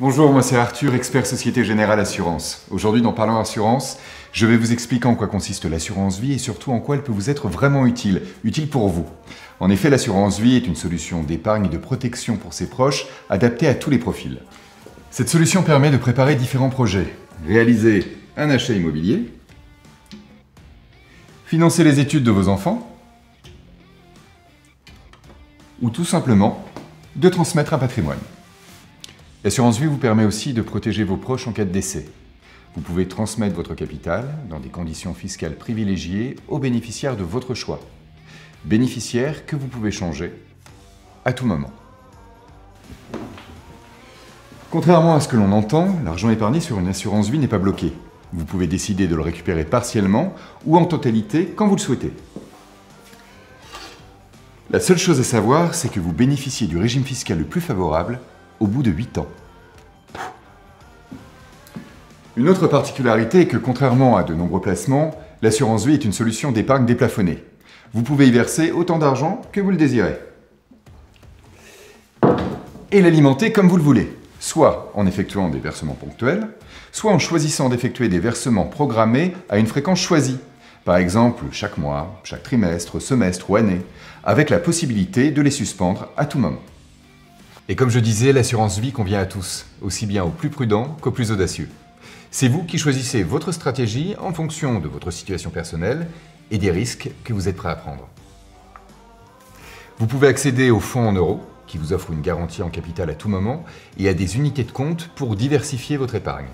Bonjour, moi c'est Arthur, expert Société Générale Assurance. Aujourd'hui dans Parlons Assurance, je vais vous expliquer en quoi consiste l'assurance vie et surtout en quoi elle peut vous être vraiment utile, utile pour vous. En effet, l'assurance vie est une solution d'épargne et de protection pour ses proches adaptée à tous les profils. Cette solution permet de préparer différents projets, réaliser un achat immobilier, financer les études de vos enfants, ou tout simplement de transmettre un patrimoine. L'assurance vie vous permet aussi de protéger vos proches en cas de décès. Vous pouvez transmettre votre capital dans des conditions fiscales privilégiées aux bénéficiaires de votre choix. Bénéficiaires que vous pouvez changer à tout moment. Contrairement à ce que l'on entend, l'argent épargné sur une assurance vie n'est pas bloqué. Vous pouvez décider de le récupérer partiellement ou en totalité quand vous le souhaitez. La seule chose à savoir, c'est que vous bénéficiez du régime fiscal le plus favorable au bout de 8 ans. Une autre particularité est que contrairement à de nombreux placements, l'assurance vie est une solution d'épargne déplafonnée. Vous pouvez y verser autant d'argent que vous le désirez. Et l'alimenter comme vous le voulez, soit en effectuant des versements ponctuels, soit en choisissant d'effectuer des versements programmés à une fréquence choisie, par exemple chaque mois, chaque trimestre, semestre ou année, avec la possibilité de les suspendre à tout moment. Et comme je disais, l'assurance vie convient à tous, aussi bien aux plus prudents qu'aux plus audacieux. C'est vous qui choisissez votre stratégie en fonction de votre situation personnelle et des risques que vous êtes prêt à prendre. Vous pouvez accéder au fonds en euros, qui vous offre une garantie en capital à tout moment, et à des unités de compte pour diversifier votre épargne.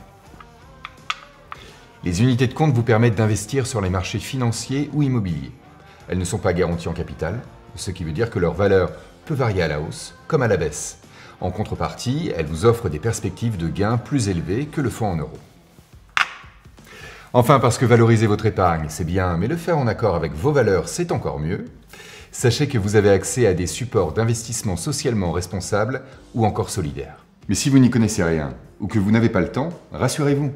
Les unités de compte vous permettent d'investir sur les marchés financiers ou immobiliers. Elles ne sont pas garanties en capital, ce qui veut dire que leur valeur peut varier à la hausse comme à la baisse. En contrepartie, elle vous offre des perspectives de gains plus élevées que le fonds en euros. Enfin, parce que valoriser votre épargne, c'est bien, mais le faire en accord avec vos valeurs, c'est encore mieux, sachez que vous avez accès à des supports d'investissement socialement responsables ou encore solidaires. Mais si vous n'y connaissez rien ou que vous n'avez pas le temps, rassurez-vous,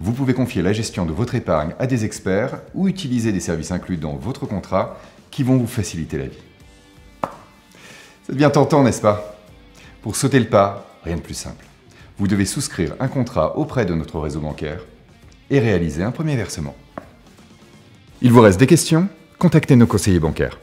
vous pouvez confier la gestion de votre épargne à des experts ou utiliser des services inclus dans votre contrat qui vont vous faciliter la vie. C'est bien tentant, n'est-ce pas? Pour sauter le pas, rien de plus simple. Vous devez souscrire un contrat auprès de notre réseau bancaire et réaliser un premier versement. Il vous reste des questions? Contactez nos conseillers bancaires.